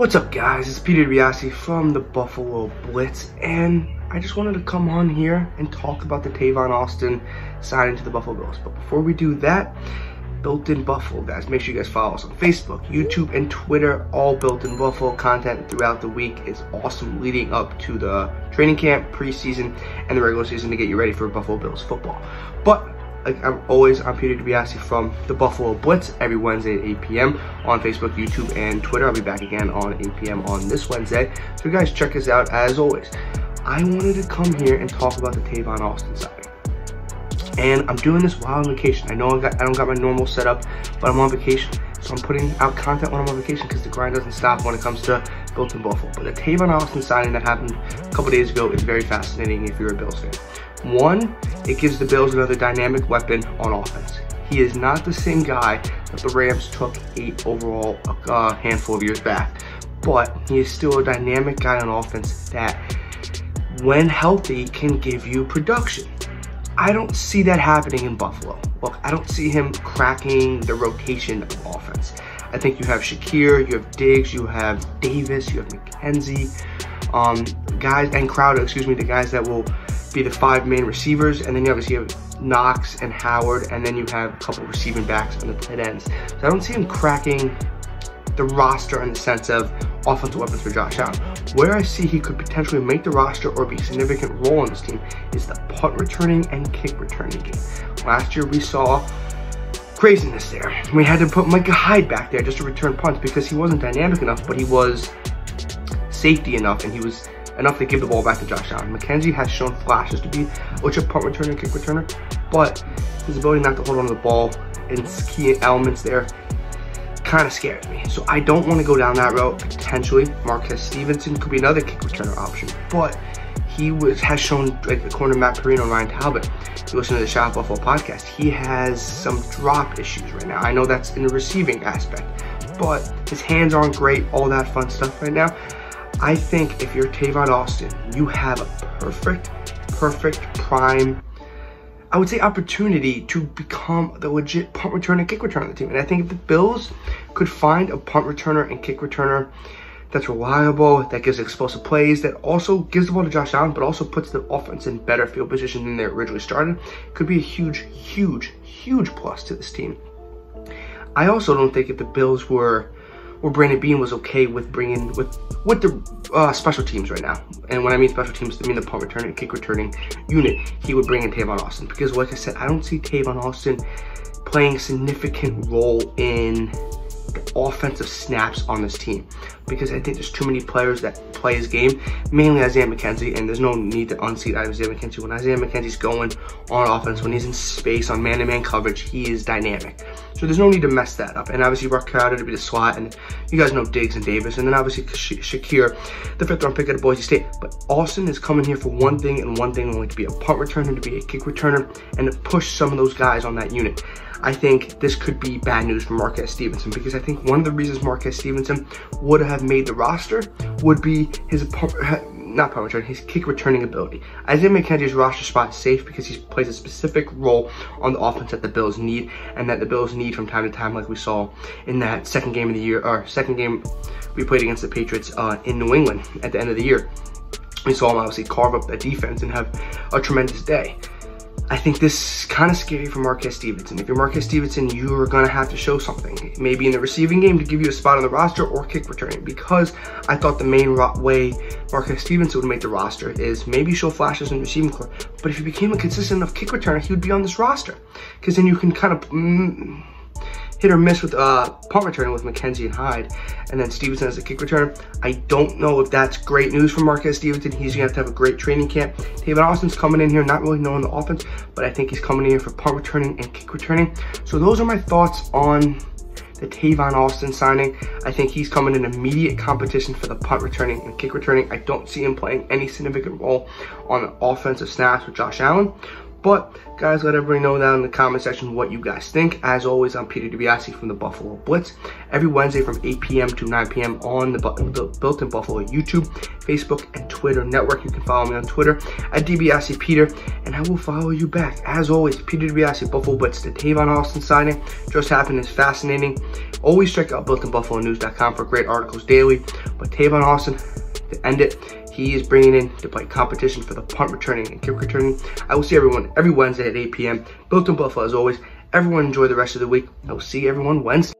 What's up guys, it's Peter Dibiasi from the Buffalo Blitz and I just wanted to come on here and talk about the Tavon Austin signing to the Buffalo Bills. But before we do that, Built in Buffalo guys, make sure you guys follow us on Facebook, YouTube, and Twitter, all Built in Buffalo content throughout the week is awesome leading up to the training camp, preseason, and the regular season to get you ready for Buffalo Bills football. But like I'm always, I'm Peter Dibiasi from the Buffalo Blitz every Wednesday at 8 p.m. on Facebook, YouTube, and Twitter. I'll be back again on 8 p.m. on this Wednesday. So you guys check us out as always. I wanted to come here and talk about the Tavon Austin signing. And I'm doing this while on vacation. I know I, got, I don't got my normal setup, but I'm on vacation. So I'm putting out content when I'm on vacation because the grind doesn't stop when it comes to Built in Buffalo. But the Tavon Austin signing that happened a couple days ago is very fascinating if you're a Bills fan. One, it gives the Bills another dynamic weapon on offense. He is not the same guy that the Rams took eight overall a uh, handful of years back, but he is still a dynamic guy on offense that, when healthy, can give you production. I don't see that happening in Buffalo. Look, I don't see him cracking the rotation of offense. I think you have Shakir, you have Diggs, you have Davis, you have McKenzie, um, guys, and Crowder, excuse me, the guys that will be the five main receivers, and then you obviously have Knox and Howard, and then you have a couple receiving backs on the tight ends. So I don't see him cracking the roster in the sense of offensive weapons for Josh Allen. Where I see he could potentially make the roster or be a significant role on this team is the punt returning and kick returning game. Last year we saw craziness there. We had to put Micah Hyde back there just to return punts because he wasn't dynamic enough, but he was safety enough and he was enough to give the ball back to Josh Allen. McKenzie has shown flashes to be a legit punt returner, kick returner, but his ability not to hold on to the ball and key elements there kind of scares me. So I don't want to go down that route. Potentially, Marquez Stevenson could be another kick returner option, but he was has shown, like according to Matt Parrino and Ryan Talbot, you listen to the Shout Buffalo podcast, he has some drop issues right now. I know that's in the receiving aspect, but his hands aren't great, all that fun stuff right now. I think if you're Tavon Austin, you have a perfect, perfect prime, I would say opportunity to become the legit punt returner and kick returner on the team. And I think if the Bills could find a punt returner and kick returner that's reliable, that gives explosive plays, that also gives the ball to Josh Allen, but also puts the offense in better field position than they originally started, could be a huge, huge, huge plus to this team. I also don't think if the Bills were where Brandon Beane was okay with bringing with with the uh, special teams right now. And when I mean special teams, I mean the punt returning, kick returning unit. He would bring in Tavon Austin because, like I said, I don't see Tavon Austin playing significant role in offensive snaps on this team because I think there's too many players that play his game, mainly Isaiah McKenzie, and there's no need to unseat Isaiah McKenzie. When Isaiah McKenzie's going on offense, when he's in space on man-to-man -man coverage, he is dynamic. So there's no need to mess that up. And obviously, Rock Crowder to be the slot, and you guys know Diggs and Davis, and then obviously Shakir, the fifth round pick out of Boise State. But Austin is coming here for one thing and one thing only to be a punt returner, to be a kick returner, and to push some of those guys on that unit. I think this could be bad news for Marquez Stevenson because I think one of the reasons Marquez Stevenson would have made the roster would be his not punt return, his kick returning ability. Isaiah McKenzie's roster spot is safe because he plays a specific role on the offense that the Bills need and that the Bills need from time to time like we saw in that second game of the year, or second game we played against the Patriots uh, in New England at the end of the year. We saw him obviously carve up that defense and have a tremendous day. I think this is kind of scary for Marquez Stevenson. If you're Marquez Stevenson, you are going to have to show something. Maybe in the receiving game to give you a spot on the roster or kick returning. Because I thought the main way Marquez Stevenson would make the roster is maybe show flashes in receiving corps. But if he became a consistent enough kick returner, he would be on this roster. Because then you can kind of... Mm, hit or miss with uh, punt returning with McKenzie and Hyde, and then Stevenson as a kick returner. I don't know if that's great news for Marquez Stevenson. He's gonna have to have a great training camp. Tavon Austin's coming in here, not really knowing the offense, but I think he's coming in here for punt returning and kick returning. So those are my thoughts on the Tavon Austin signing. I think he's coming in immediate competition for the punt returning and kick returning. I don't see him playing any significant role on the offensive snaps with Josh Allen. But guys, let everybody know down in the comment section what you guys think. As always, I'm Peter Dibiasi from the Buffalo Blitz. Every Wednesday from 8 p.m. to 9 p.m. on the, the Built in Buffalo YouTube, Facebook, and Twitter network. You can follow me on Twitter at Dibiasi Peter, and I will follow you back. As always, Peter Dibiasi, Buffalo Blitz. The Tavon Austin signing just happened is fascinating. Always check out BuiltInBuffaloNews.com for great articles daily. But Tavon Austin, to end it, he is bringing in to play competition for the punt returning and kick returning. I will see everyone every Wednesday at 8 p.m. Built in Buffalo as always. Everyone enjoy the rest of the week. I will see everyone Wednesday.